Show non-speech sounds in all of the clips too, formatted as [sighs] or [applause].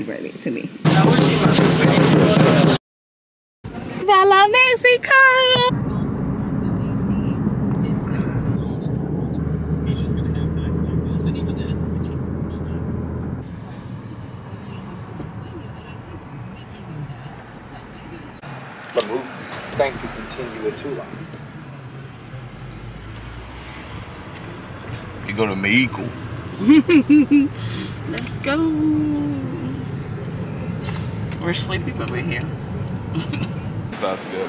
happy birthday to me. Viva Mexico! The move. Thank you. Continue it too long. You go to Mexico. [laughs] Let's go. We're sleepy, but we're here. Sounds good.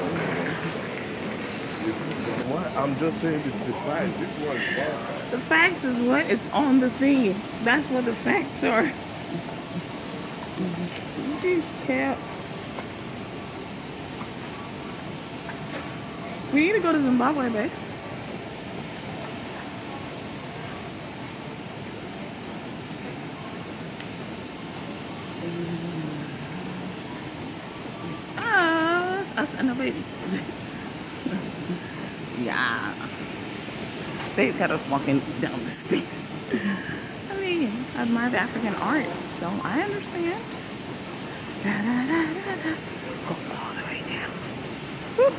What? I'm just telling you the fact. This one is bad. The facts is what? It's on the thing. That's what the facts are. These cap. We need to go to Zimbabwe, babe. Ah, it's us and the babies. yeah. They got us walking down the street. I mean, I admire the African art, so I understand. Da, da, da. Goes all the way down. Woo.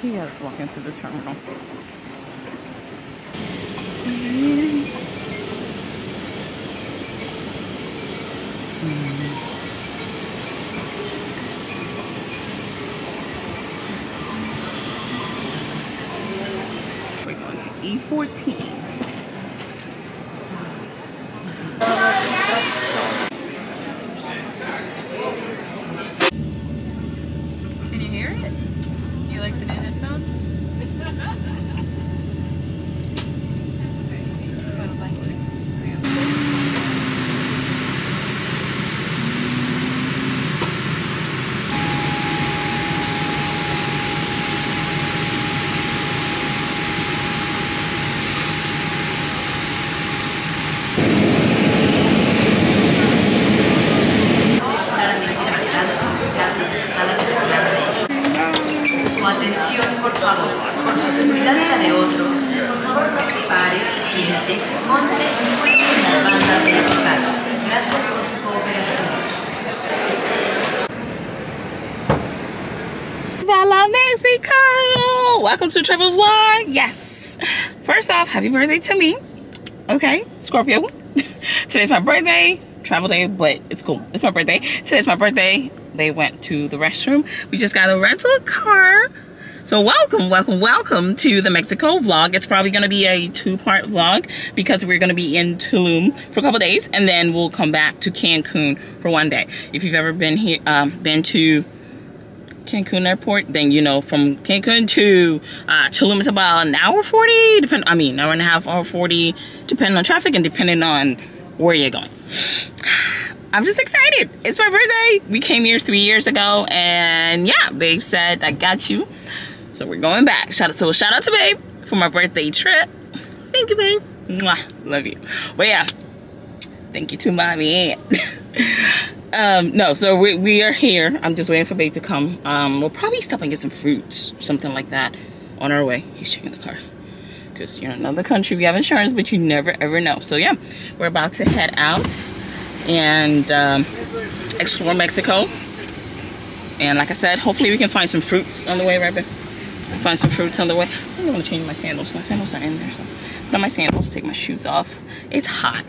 He got us walking to the terminal. 14. Viva Mexico! Welcome to Travel Vlog. Yes. First off, happy birthday to me. Okay, Scorpio. [laughs] Today's my birthday. Travel day, but it's cool. It's my birthday. Today's my birthday. They went to the restroom. We just got a rental car. So welcome, welcome, welcome to the Mexico vlog. It's probably going to be a two-part vlog because we're going to be in Tulum for a couple days and then we'll come back to Cancun for one day. If you've ever been here, um, been to Cancun Airport, then you know from Cancun to uh, Tulum is about an hour 40, depend. I mean, hour and a half, hour 40, depending on traffic and depending on where you're going. [sighs] I'm just excited. It's my birthday. We came here three years ago, and yeah, Babe said I got you, so we're going back. Shout out, so shout out to Babe for my birthday trip. Thank you, Babe. Mwah, love you. But yeah, thank you to mommy. [laughs] um, no, so we, we are here. I'm just waiting for Babe to come. Um, we'll probably stop and get some fruits, something like that, on our way. He's checking the car. Because you're in another country, we have insurance, but you never ever know. So yeah, we're about to head out and um, explore Mexico. And like I said, hopefully we can find some fruits on the way, right? babe? Find some fruits on the way. I think I'm gonna change my sandals. My sandals are in there, so on my sandals, take my shoes off. It's hot.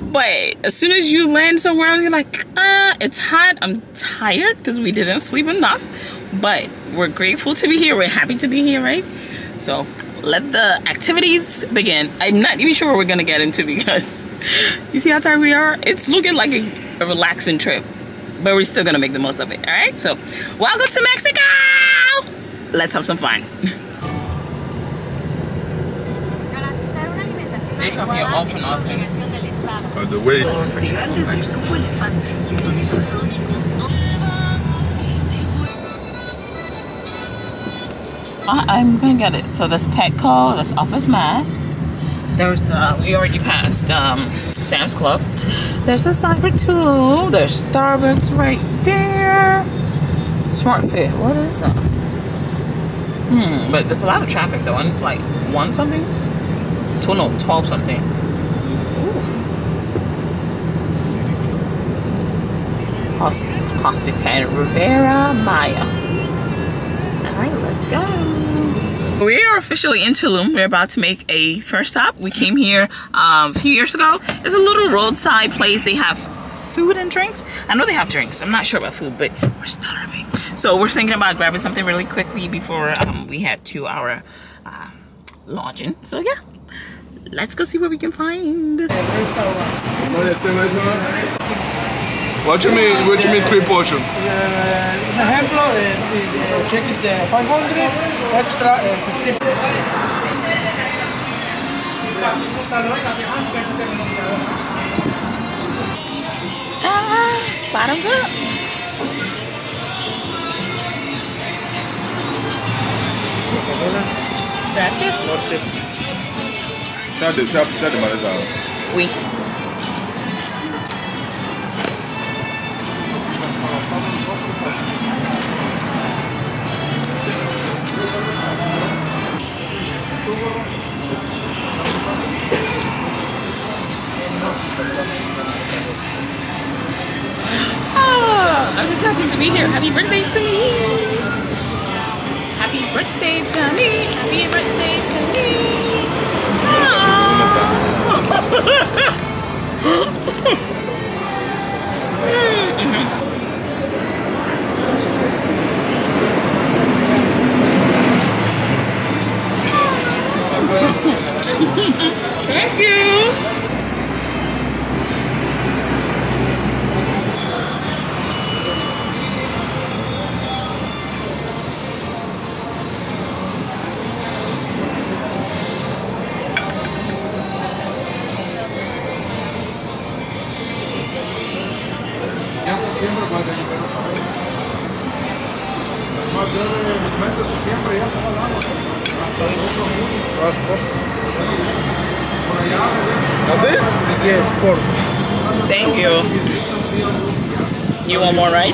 But as soon as you land somewhere, you're like, uh, it's hot. I'm tired because we didn't sleep enough. But we're grateful to be here. We're happy to be here, right? So let the activities begin. I'm not even sure what we're gonna get into [laughs] because you see how tired we are? It's looking like a, a relaxing trip, but we're still gonna make the most of it. All right. So welcome to Mexico. Let's have some fun. They come here often, often. By the way, I'm gonna get it. So there's Petco, there's Office Max. There's uh, we already passed um, Sam's Club. There's a sign for two. There's Starbucks right there. Smart Fit. What is that? Hmm. But there's a lot of traffic though, and it's like one something. Two no, twelve something. Hospital Riviera Maya. All right, let's go. We are officially in Tulum. We're about to make a first stop. We came here um, a few years ago. It's a little roadside place. They have food and drinks. I know they have drinks. I'm not sure about food, but we're starving. So we're thinking about grabbing something really quickly before um, we head to our uh, lodging. So yeah, let's go see what we can find. What you mean? What you mean three portion? Eh, un ejemplo, eh, si el check is de 500, extra eh, 50. Ah, bottoms up. Gracias. Chat the chat chat the manager. Oui. Ah, I'm just happy to be here. Happy birthday to me. Happy birthday to me. Happy birthday to me. [laughs] Thank you.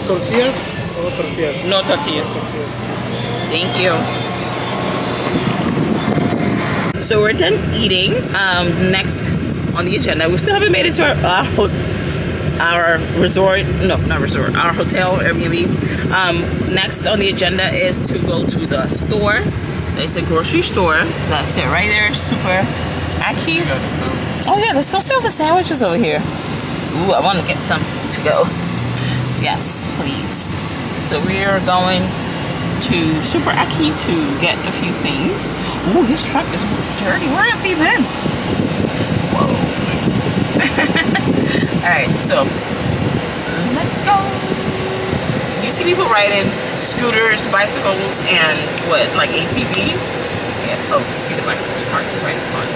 Tortillas o tortillas. No tortillas. Thank you. So we're done eating. Um, next on the agenda, we still haven't made it to our our, our resort. No, not resort. Our hotel Airbnb. Um, next on the agenda is to go to the store. It's a grocery store. That's it right there. Super. Aki. Oh yeah, there's still still the sandwiches over here. Ooh, I want to get some to go. Yes, please. So we are going to Super Aki to get a few things. Ooh, his truck is dirty. Where has he been? Whoa. [laughs] Alright, so let's go. You see people riding scooters, bicycles, and what, like ATVs? Yeah. Oh, see the bicycles parked right in front.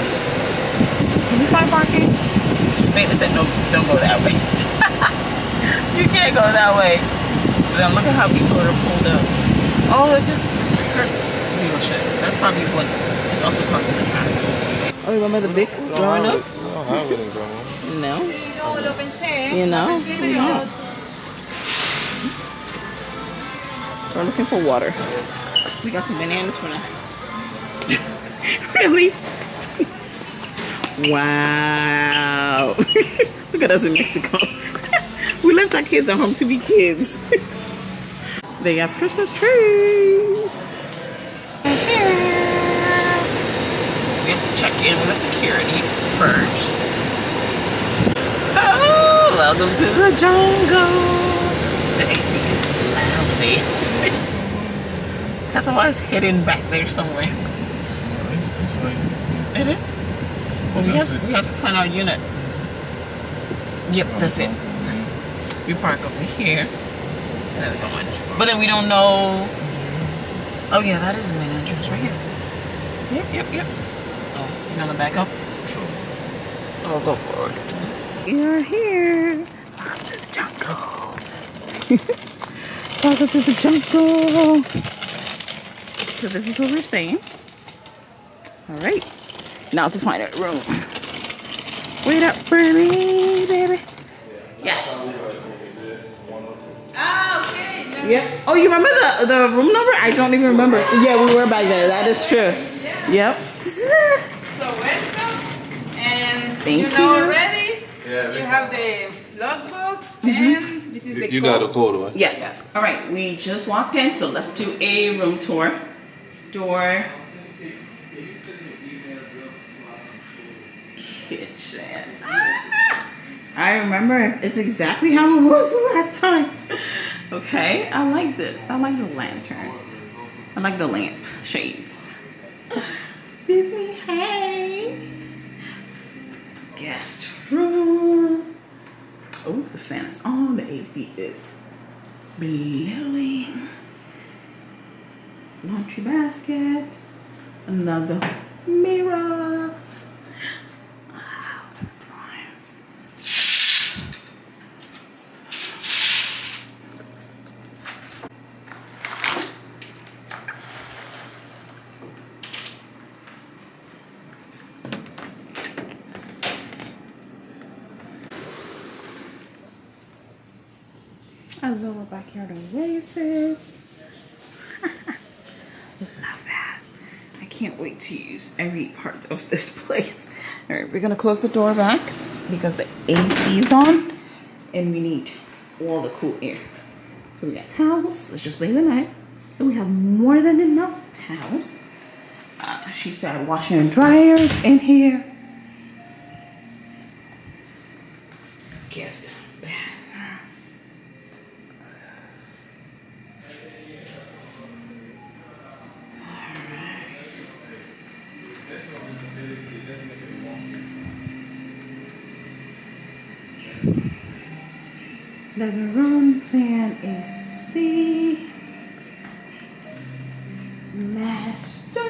Can we find parking? Wait, said no, don't go that way. [laughs] you can't go that way. But then look at how people are pulled up. Oh, a, it's a Hertz dealership. That's probably what is also causing the traffic. Oh, remember the big growing up? No. You know? Yeah. We're looking for water. We got some bananas for now. [laughs] really? [laughs] Wow. [laughs] Look at us in Mexico. We left our kids at home to be kids. [laughs] they have Christmas trees. We have to check in with the security first. Oh, welcome to the jungle. The AC is loudly. [laughs] That's why it's hidden back there somewhere. It is? Well, we have, we have to find our unit. Yep, that's it. We park over here. And then we go in. But then we don't know. Oh, yeah, that is the main entrance right here. Yep, yep, yep. Oh, you want to back up? Sure. Oh, go forward. You're here. Welcome to the jungle. [laughs] Welcome to the jungle. So this is where we're staying. All right. Now to find a room. Wait up for me, baby. Yes. Ah, okay. Yep. Oh, you remember the the room number? I don't even remember. Yeah, we were back there. That is true. Yeah. Yep. So welcome. And Thank you know you. already, Yeah. You have the logbooks and this is the You code. got a code, right? Yes. All right, we just walked in, so let's do a room tour. Door. Kitchen. I remember it's exactly how it was [laughs] the last time. Okay, I like this. I like the lantern. I like the lamp shades. Busy, hey. Guest room. Oh, the fan is on. The AC is blowing. Laundry basket. Another mirror. Backyard oasis. [laughs] love that. I can't wait to use every part of this [laughs] place. All right, we're gonna close the door back because the AC is on and we need all the cool air. So we got towels, let's just lay the night. And we have more than enough towels. Uh, she said washing and dryers in here. Guest Living room fan AC. Master.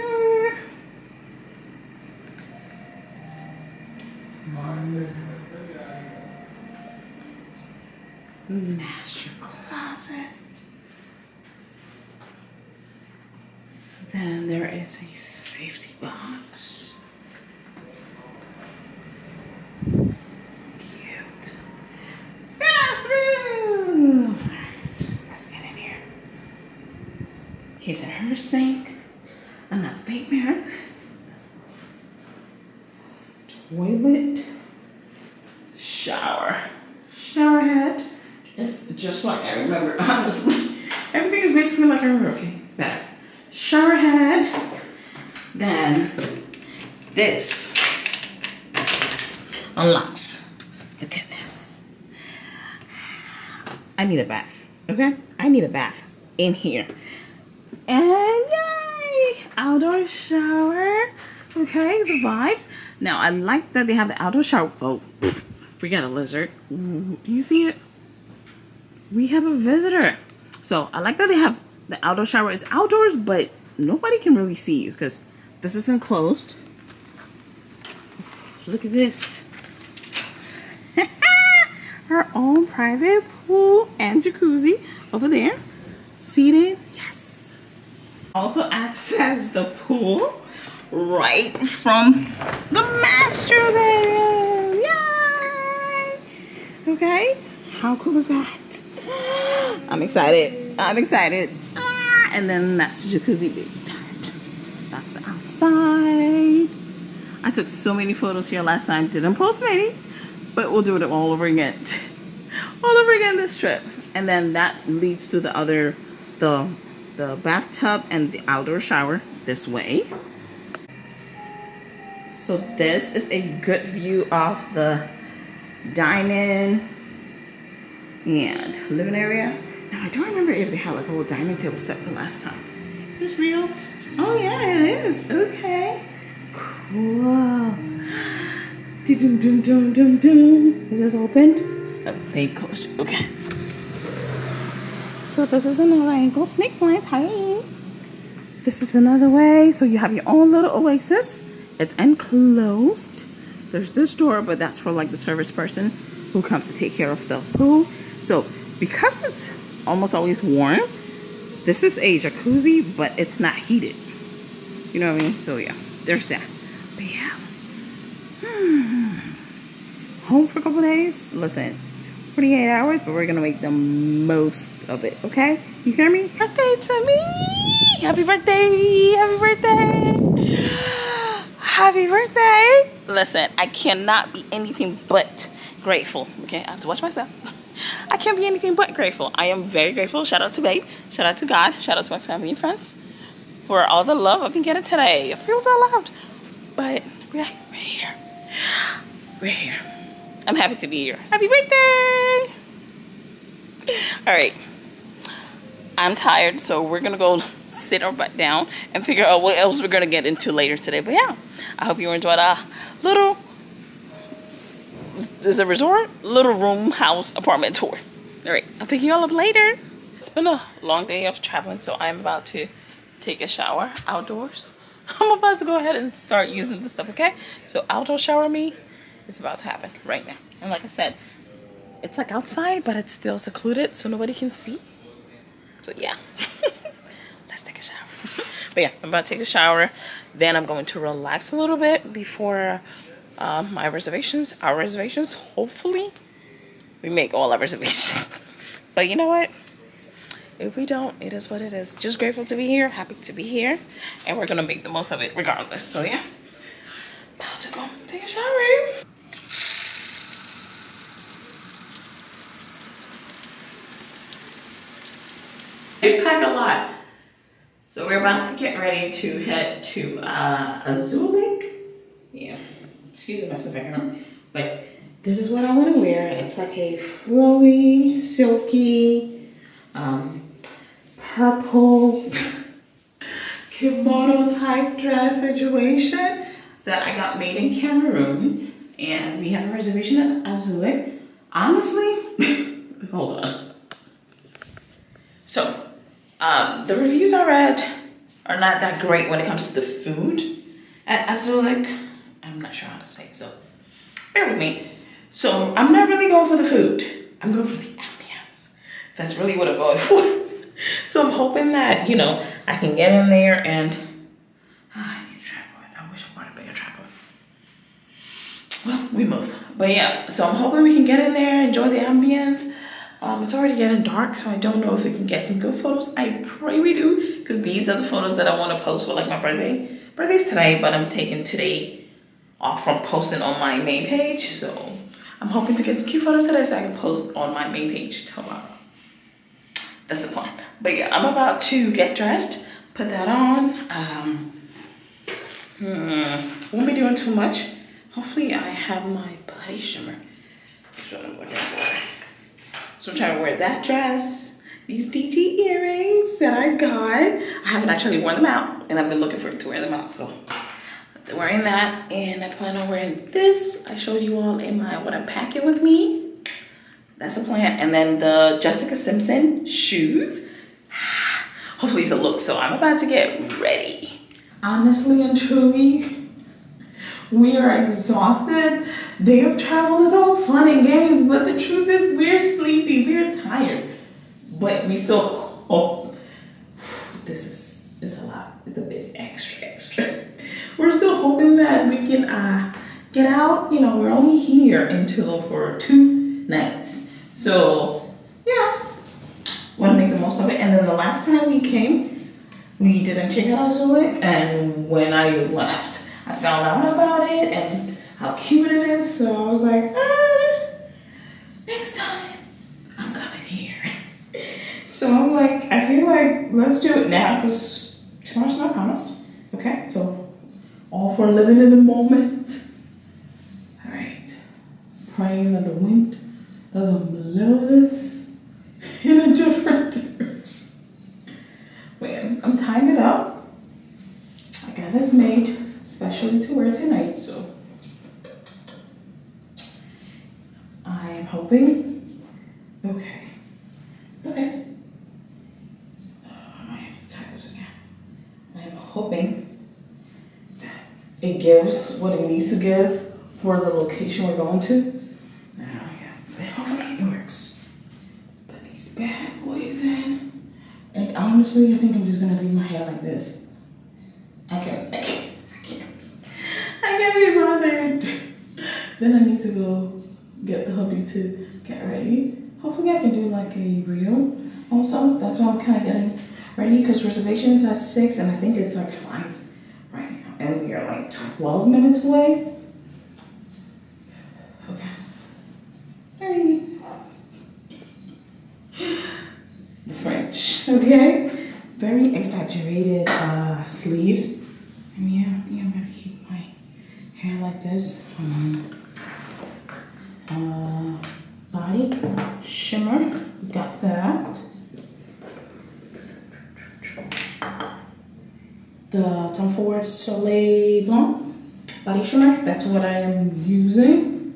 Master closet. Then there is a safety box. Cute. Bathroom! Alright, let's get in here. His and her sink. Another big mirror. Toilet. Shower. Shower head. It's just like I remember, honestly. Everything is basically like I remember. Okay, better. Shower head. Then this unlocks. Look at this. I need a bath. Okay? I need a bath in here. And yay! Outdoor shower. Okay, the vibes. Now I like that they have the outdoor shower. Oh, we got a lizard. Do you see it? We have a visitor. So I like that they have the outdoor shower. It's outdoors, but nobody can really see you because this is enclosed. Look at this. [laughs] Her own private pool and jacuzzi over there. Seated, yes. Also access the pool right from the master bedroom. Yay! Okay, how cool is that? [gasps] I'm excited. I'm excited. Ah, and then master jacuzzi tired. That's the outside. I took so many photos here last time. Didn't post many, but we'll do it all over again. [laughs] all over again this trip. And then that leads to the other, the, the bathtub and the outdoor shower this way. So this is a good view of the dining and living area. Now I don't remember if they had like a whole dining table set for last time. Is this real? Oh yeah, it is. Okay. Cool. Dum dum dum dum dum. Is this open? Oh, babe closed. Okay. So this is another angle. Snake plants. Hi. This is another way. So you have your own little oasis. It's enclosed. There's this door, but that's for like the service person who comes to take care of the pool. So because it's almost always warm, this is a jacuzzi, but it's not heated. You know what I mean? So yeah, there's that. But yeah. Hmm. Home for a couple days. Listen, 48 hours, but we're gonna make the most of it, okay? You hear me? Birthday to me! Happy birthday! Happy birthday! [gasps] Happy birthday! Listen, I cannot be anything but grateful. Okay, I have to watch myself. [laughs] I can't be anything but grateful. I am very grateful. Shout out to Babe. Shout out to God. Shout out to my family and friends for all the love I've been getting today. It feels so loved. But we're, we're here. We're here. I'm happy to be here. Happy birthday! All right. I'm tired, so we're gonna go sit our butt down and figure out what else we're gonna get into later today. But yeah, I hope you enjoyed a little is a resort little room house apartment tour. All right, I'll pick you all up later. It's been a long day of traveling, so I'm about to take a shower outdoors. [laughs] I'm about to go ahead and start using this stuff, okay? So outdoor shower me is about to happen right now. And like I said, it's like outside, but it's still secluded, so nobody can see. So yeah, [laughs] let's take a shower. [laughs] but yeah, I'm about to take a shower. Then I'm going to relax a little bit before um, my reservations, our reservations. Hopefully, we make all our reservations. but you know what? If we don't, it is what it is. Just grateful to be here, happy to be here, and we're gonna make the most of it regardless. So yeah, about to go take a shower. They pack a lot. So we're about to get ready to head to uh, Azulik. Yeah, excuse me, my background. But this is what I want to wear. It's like a flowy, silky, um, purple kimono type dress situation that I got made in Cameroon. And we have a reservation at Azulik. Honestly, [laughs] hold on. So um, the reviews I read are not that great when it comes to the food at Azulik. I'm not sure how to say it, so bear with me. So I'm not really going for the food. I'm going for the ambiance. That's really what I'm going [laughs] for. So I'm hoping that, you know, I can get in there and ah, I need a tripod. I wish I wanted a bigger tripod. Well, we move. But yeah, so I'm hoping we can get in there, enjoy the ambience. Um, it's already getting dark, so I don't know if we can get some good photos. I pray we do, because these are the photos that I want to post for like my birthday. Birthday's today, but I'm taking today off from posting on my main page. So I'm hoping to get some cute photos today so I can post on my main page tomorrow. That's the point. But yeah, I'm about to get dressed, put that on. Um, hmm, won't be doing too much. Hopefully I have my body shimmer. So I'm trying to wear that dress, these DG earrings that I got. I haven't actually worn them out and I've been looking for to wear them out. So wearing that and I plan on wearing this. I showed you all in my what I'm packing with me. That's a plan. And then the Jessica Simpson shoes. [sighs] Hopefully it's a look. So I'm about to get ready. Honestly and truly, we are exhausted. Day of travel is all fun and games, but the truth is we're sleepy, we're tired. But we still, hope. this is, it's a lot. It's a bit extra, extra. We're still hoping that we can uh, get out. You know, we're only here until for two nights. So, yeah, want to make the most of it. And then the last time we came, we didn't check out Azulik. And when I left, I found out about it and how cute it is. So I was like, ah, next time I'm coming here. [laughs] So I'm like, I feel like let's do it now because tomorrow's not promised. Okay, so all for living in the moment. All right, praying that the wind doesn't blow us in a different direction. Wait, I'm tying it up. I got this made especially to wear tonight, so I'm hoping. Okay. Okay. Oh, I might have to tie this again. I'm hoping that it gives what it needs to give for the location we're going to. Now, yeah, hopefully it works. Put these bad boys in. And honestly, I think I'm just gonna leave my hair like this. I can't, I can't. I can't be bothered. then I need to go get the hubby to get ready. Hopefully I can do like a reel also. That's why I'm kind of getting ready because reservations at 6 and I think it's like 5 right now. And we are like 12 minutes away. Okay. very the French, [laughs] okay? Very exaggerated uh, sleeves. And yeah, yeah, I'm gonna keep my hair like this. Um, uh, body shimmer, got that. The Tom Ford Soleil Blanc body shimmer, that's what I am using.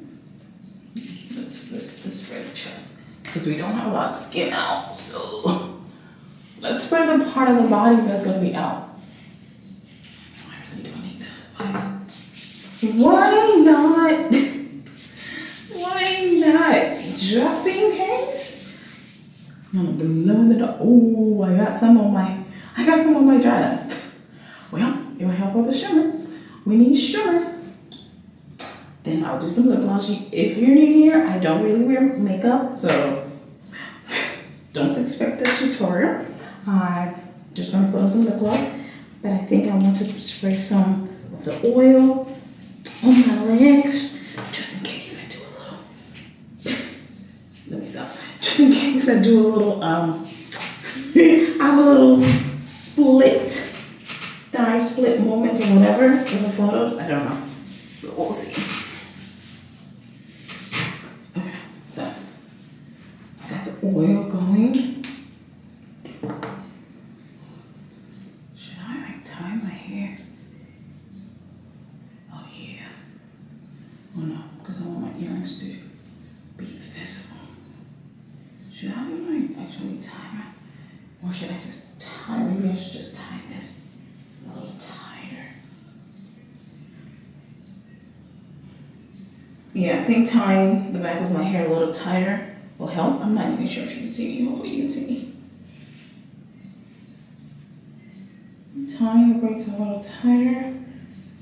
Let's, let's, let's spray the chest because we don't have a lot of skin out, so let's spray the part of the body that's gonna be out. I really don't need that. Why not? Why not? Just in case. I'm gonna blow the door. Oh, I got some on my, I got some on my dress. Well, it will help with the shimmer. We need shimmer. Then I'll do some lip gloss. If you're new here, I don't really wear makeup, so don't expect a tutorial. I'm just gonna put on some lip gloss, but I think I want to spray some of the oil on my legs, just in case I do a little. Let me stop. Just in case I do a little, um, I [laughs] have a little split, thigh split moment or whatever in the photos. I don't know. But we'll see. Okay, so I got the oil going. Should I like tie my hair? Oh yeah. Oh no, because I want my earrings to be visible. Should I like actually tie my, or should I just tie? Maybe I should just tie this a little tighter. Yeah, I think tying the back of my hair a little tighter will help. I'm not even sure if you can see me. Hopefully you can see me. Tying the braids a little tighter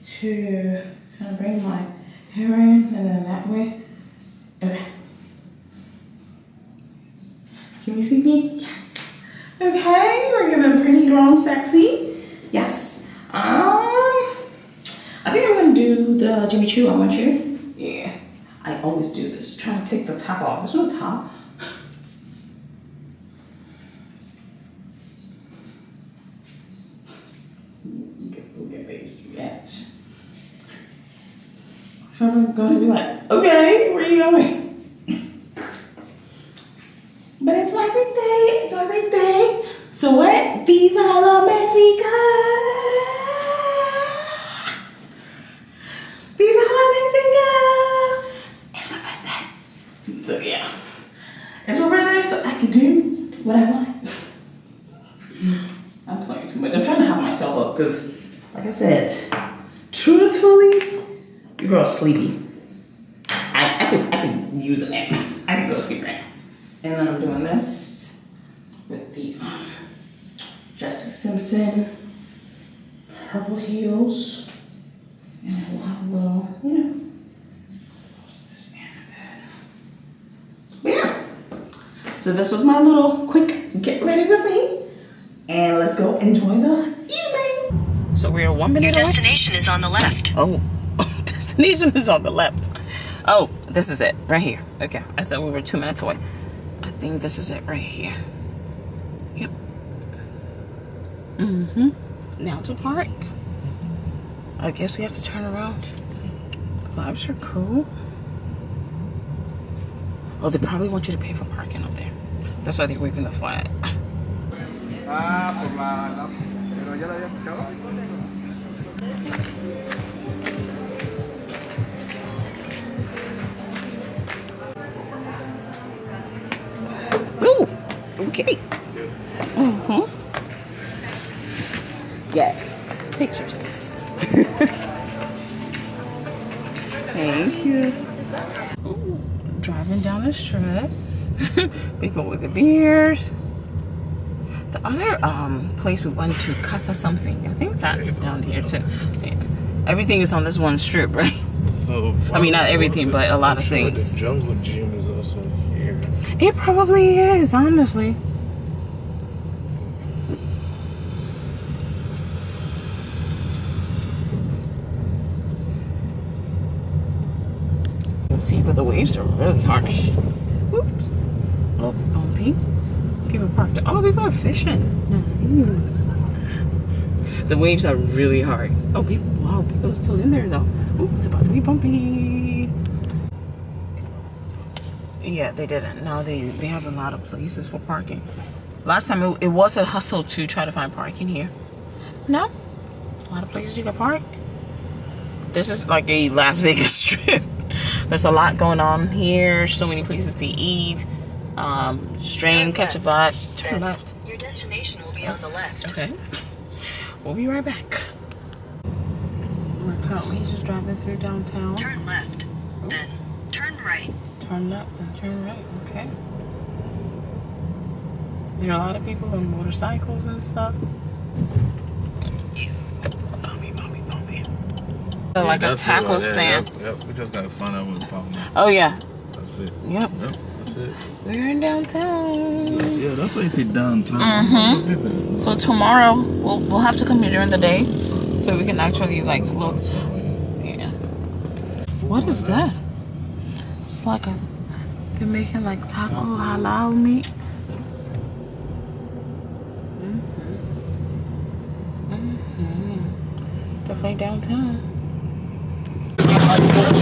to kind of bring my hair in and then that way. Okay. Can you see me? Yes. Okay, we're giving pretty grown sexy. Yes. Um, I think I'm gonna do the Jimmy Choo I want you. Yeah, always do this. Trying to take the top off. There's no top. Reaction. So I'm gonna be like, okay, where are you going? But it's my birthday, it's my birthday. So what? Viva la Mexica! Viva la Mexica! It's my birthday. So yeah. It's my birthday, so I can do what I want. I'm playing too much. I'm trying to have myself up because, like I said, truthfully, your girl's sleepy. I, I could I could use a nap. I could go to sleep right now. And then I'm doing this with the um, Jessica Simpson purple heels. And it will have a little, you know. But yeah. So this was my little quick get ready with me. And let's go enjoy the evening. So we're one minute Your away. destination is on the left. Oh, is on the left. Oh, this is it right here. Okay, I thought we were two minutes away. I think this is it right here. Yep. Mm-hmm. Now to park. I guess we have to turn around. Vibes are cool. Oh, they probably want you to pay for parking up there. That's why they're waving the flag. Ah, por la, la- Pero ya la había okay. Mm-hmm. Yes, pictures. [laughs] Thank you. Ooh, driving down the strip. [laughs] People with the beers. The other um place we went to, Casa something. I think that's down here too. Yeah. Everything is on this one strip, right? So, I mean, not everything, but a lot of I'm sure things. The jungle gym is also here. It probably is, honestly. can see, but the waves are really harsh. Whoops. Oh, oh bumpy. People parked. Oh, people are fishing. Nice. The waves are really hard. Oh, people, wow, people are still in there though. Ooh, it's about to be bumpy. Yeah, they didn't. Now they they have a lot of places for parking. Last time it, it was a hustle to try to find parking here. No, a lot of places you can park. This is like a Las Vegas [laughs] strip. There's a lot going on here. So many places to eat. Um, strain, catch a vibe. Turn left. Your destination will be on the left. Okay. We'll be right back. We're currently just driving through downtown. Turn left, then turn right. Turn left, then turn right. Okay. There are a lot of people on motorcycles and stuff. Bumpy, bumpy, bumpy. Like a That's it taco right stand. Yep, yep. We just gotta find out what we're talking. Oh yeah. That's it. Yep. Yep, that's it. We're in downtown. Yeah, that's why you say downtown. Mm-hmm. So tomorrow we'll we'll have to come here during the day, so we can actually like look. Yeah. What is that? It's like a they're making like taco halal meat. Mm-hmm. Mm-hmm. Definitely downtown. Okay, I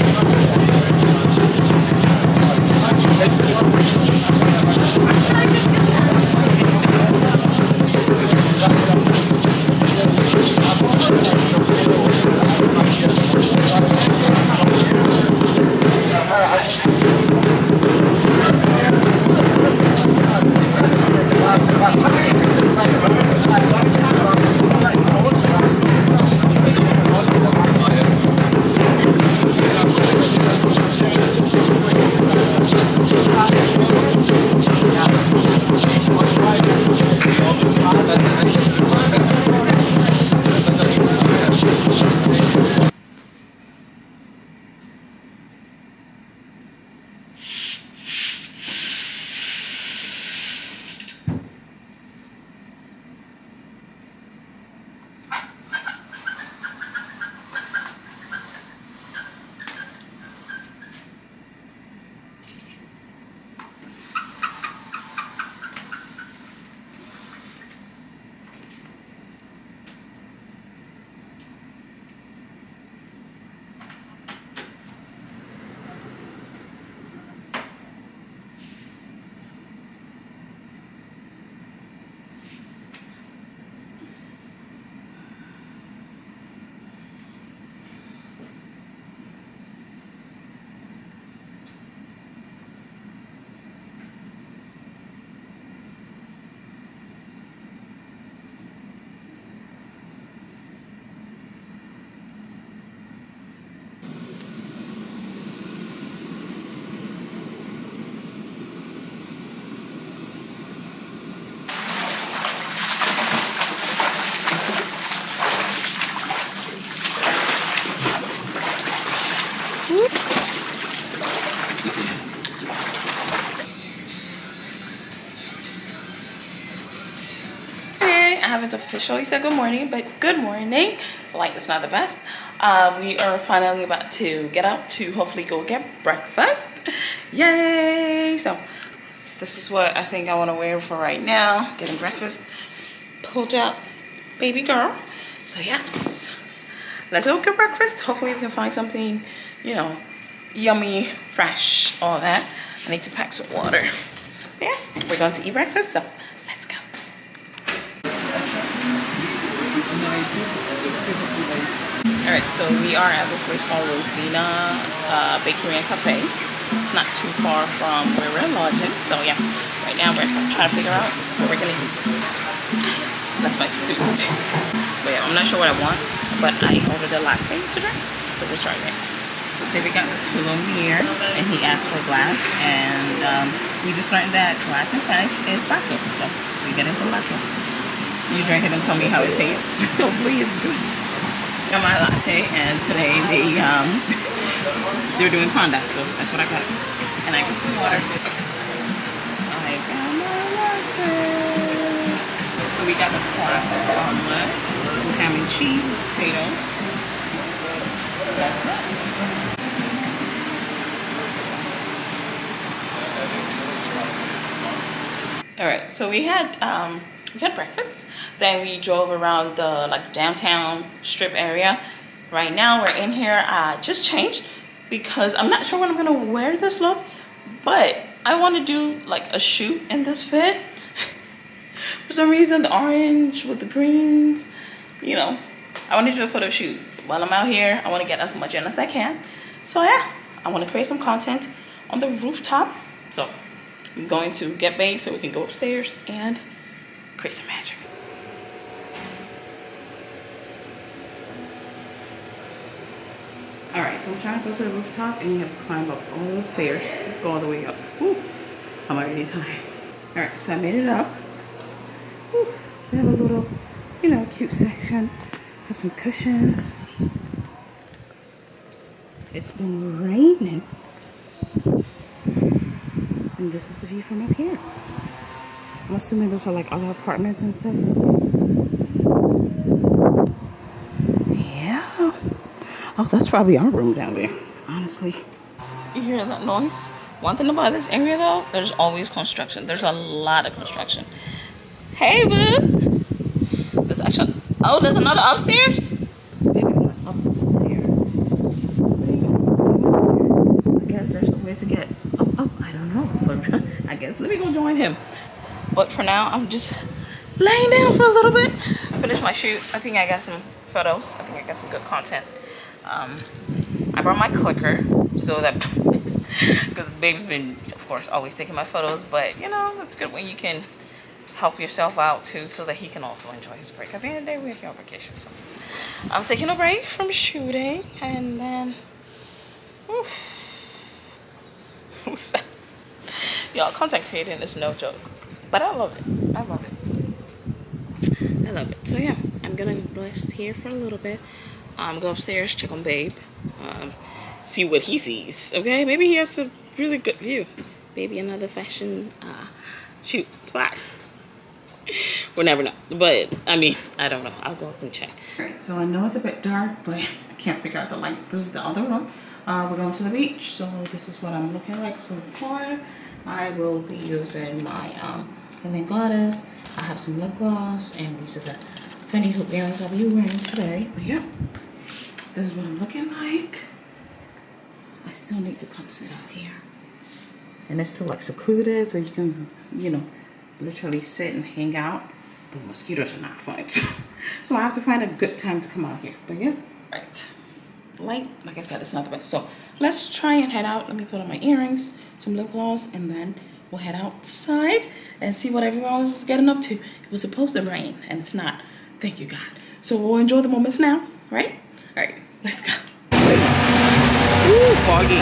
haven't officially said good morning, but good morning. Light is not the best. Uh, we are finally about to get out to hopefully go get breakfast. Yay! So this is what I think I want to wear for right now. Getting breakfast. Pulled out baby girl. So yes, let's go get breakfast. Hopefully we can find something, you know, yummy, fresh, all that. I need to pack some water. Yeah, we're going to eat breakfast, so let's go. All right, so we are at this place called Rosina uh, Bakery and Cafe. It's not too far from where we're lodging. So yeah, right now we're trying to figure out what we're gonna eat. Let's find food. [laughs] But yeah, I'm not sure what I want, but I ordered a latte to drink, so we'll start there. Then we got the Tulum here, and he asked for a glass, and um, we just learned that glass in Spanish is vaso, so we're getting some vaso you drink it and tell me how it tastes. [laughs] Hopefully it's good. Got my latte and today they um [laughs] they're doing conda, so that's what I got. And I got some water. I got my latte. So we got the classic omelet, ham and cheese, potatoes. That's it. All right, so we had um, we had breakfast. Then we drove around the like downtown strip area. Right now we're in here. I just changed because I'm not sure when I'm gonna wear this look, but I want to do like a shoot in this fit. [laughs] For some reason, the orange with the greens, you know, I want to do a photo shoot while I'm out here. I want to get as much in as I can. So yeah, I want to create some content on the rooftop. So I'm going to get Babe so we can go upstairs and create some magic. All right, so I'm trying to go to the rooftop and you have to climb up all those stairs, go all the way up. Whew, I'm already tired. All right, so I made it up. Whew, they have a little, you know, cute section. Have some cushions. It's been raining. And this is the view from up here. I'm assuming those are like other apartments and stuff. Yeah. Oh, that's probably our room down there, honestly. You hear that noise? One thing about this area though, there's always construction. There's a lot of construction. Hey, boo. There's actually, oh, there's another upstairs? Maybe one up there. I guess there's a way to get up, up. I don't know, but [laughs] I guess let me go join him. But for now, I'm just laying down for a little bit. Finish my shoot. I think I got some photos. I think I got some good content. Um, I brought my clicker so that [laughs] because Babe's been, of course, always taking my photos. But you know, it's good when you can help yourself out too, so that he can also enjoy his break. At the end of the day, we're here on vacation, so I'm taking a break from shooting, and then. That? [laughs] Y'all, content creating is no joke. But I love it. I love it. I love it. So yeah, I'm gonna rest here for a little bit. Um, go upstairs, check on Babe, um, see what he sees. Okay, maybe he has a really good view. Maybe another fashion uh, shoot spot. [laughs] we'll never know. But I mean, I don't know. I'll go up and check. Alright, so I know it's a bit dark, but [laughs] I can't figure out the light. This is the other room. Uh, we're going to the beach, so this is what I'm looking like so far. I will be using my um, Helene Goddess. I have some lip gloss, and these are the Fendi hoop earrings I'll be wearing today. But yeah, this is what I'm looking like. I still need to come sit out here. And it's still like secluded, so you can, you know, literally sit and hang out. But mosquitoes are not fun. [laughs] so I have to find a good time to come out here. But yeah, right light like i said it's not the best so let's try and head out let me put on my earrings some lip gloss and then We'll head outside and see what everyone else is getting up to. It was supposed to rain and it's not. Thank you, God. So we'll enjoy the moments now, right? All right, let's go. Ooh, foggy.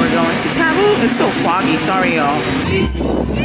We're going to Taboo. It's so foggy. Sorry, y'all.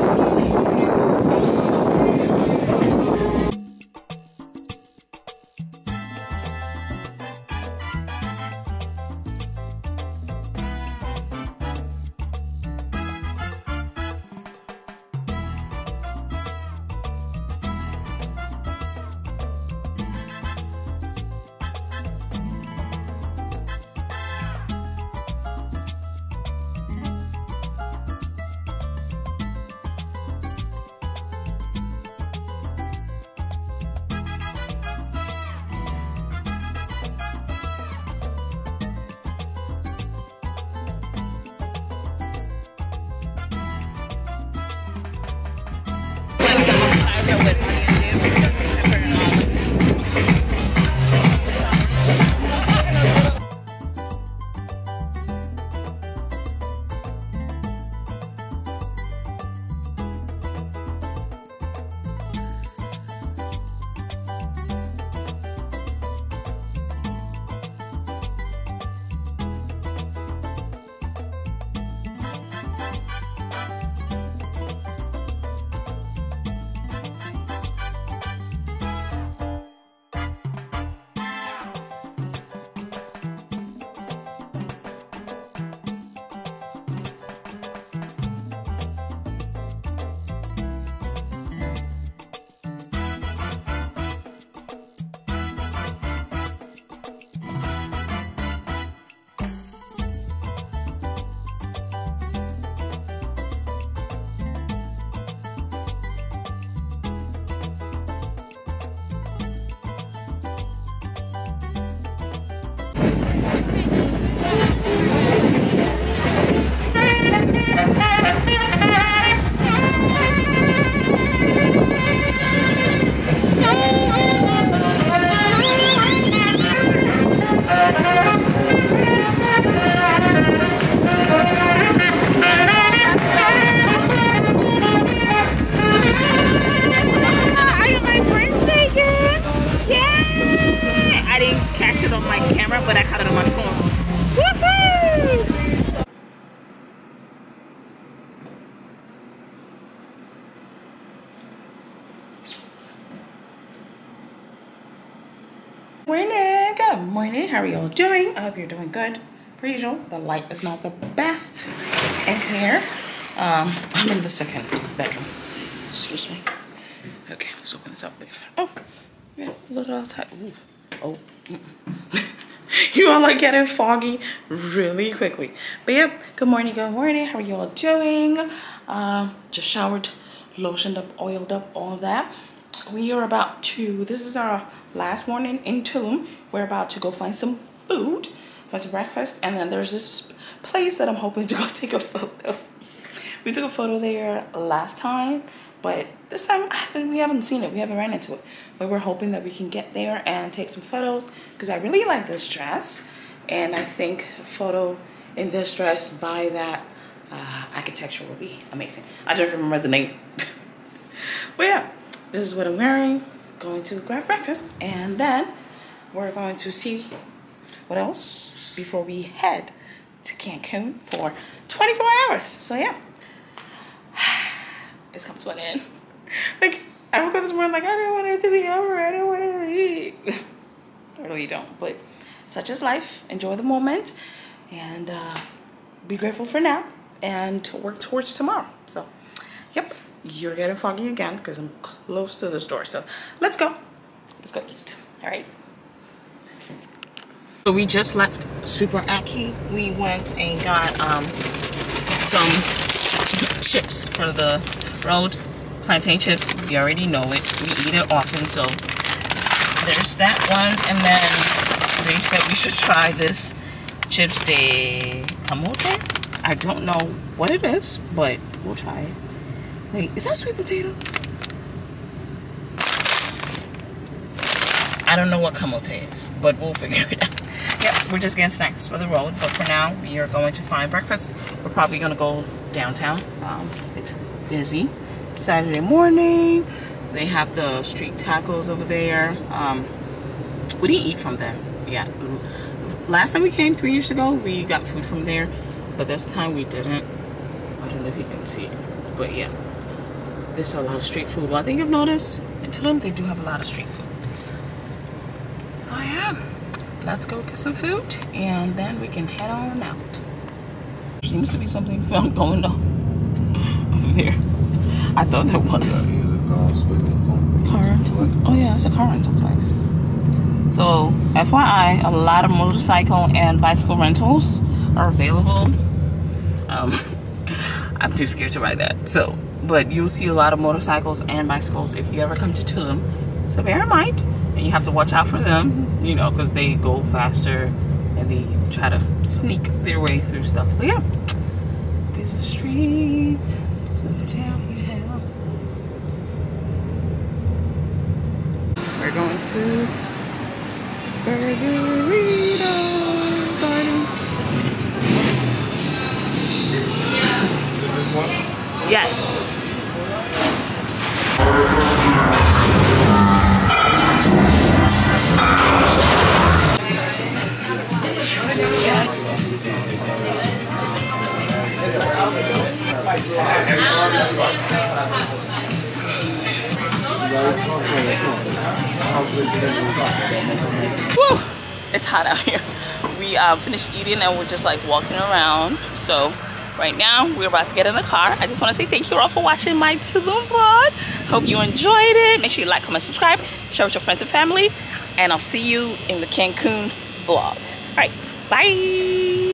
show what we do. Hope you're doing good. Per usual, the light is not the best in here. Um, I'm in the second bedroom. Excuse me. Okay, let's open this up. Oh, yeah, a little outside. Ooh. Oh, [laughs] you all are getting foggy really quickly. But yeah, good morning, good morning. How are you all doing? Um, just showered, lotioned up, oiled up, all that. We are about to, this is our last morning in Tulum. We're about to go find some food, some breakfast, and then there's this place that I'm hoping to go [laughs] take a photo. We took a photo there last time, but this time we haven't seen it. We haven't ran into it. But we're hoping that we can get there and take some photos because I really like this dress. And I think a photo in this dress by that uh, architecture will be amazing. I don't remember the name. [laughs] but yeah, this is what I'm wearing. Going to grab breakfast. And then we're going to see what else before we head to Cancun for 24 hours. So yeah [sighs] it's come to an end. [laughs] Like, I woke up this morning like, I didn't want it to be over. I don't want to leave. [laughs] I really don't. But such is life. Enjoy the moment. And uh, be grateful for now. And work towards tomorrow. So, yep. You're getting foggy again because I'm close to the store. So, let's go. Let's go eat. All right. So we just left Super Aki. We went and got um, some chips for the road. Plantain chips. You already know it. We eat it often so there's that one. And then they said we should try this chips de camote. I don't know what it is but we'll try it. Wait is that sweet potato? I don't know what camote is but we'll figure it out yep we're just getting snacks for the road but for now we are going to find breakfast we're probably going to go downtown um, it's busy. Saturday morning, they have the street tacos over there. Um, we didn't eat from there. Yeah. Last time we came three years ago, we got food from there, but this time we didn't. I don't know if you can see it, but yeah. There's a lot of street food. Well, I think you've noticed in Tulum, they do have a lot of street food. So I yeah, let's go get some food and then we can head on out. There seems to be something [laughs] fun going on over there. I thought there was. Car rental. Oh yeah, it's a car rental place. So FYI, a lot of motorcycle and bicycle rentals are available. Um, [laughs] I'm too scared to ride that. So, but you'll see a lot of motorcycles and bicycles if you ever come to Tulum. So bear in mind, and you have to watch out for them, you know, because they go faster and they try to sneak their way through stuff. But yeah, this is the street. This is the town, town. We're going to Burgerito Garden. [laughs] Yes. Woo! It's hot out here. We uh, finished eating and we're just like walking around. So right now we're about to get in the car. I just want to say thank you all for watching my Tulum vlog. Hope you enjoyed it. Make sure you like, comment, subscribe, share with your friends and family. And I'll see you in the Cancun vlog. All right, bye.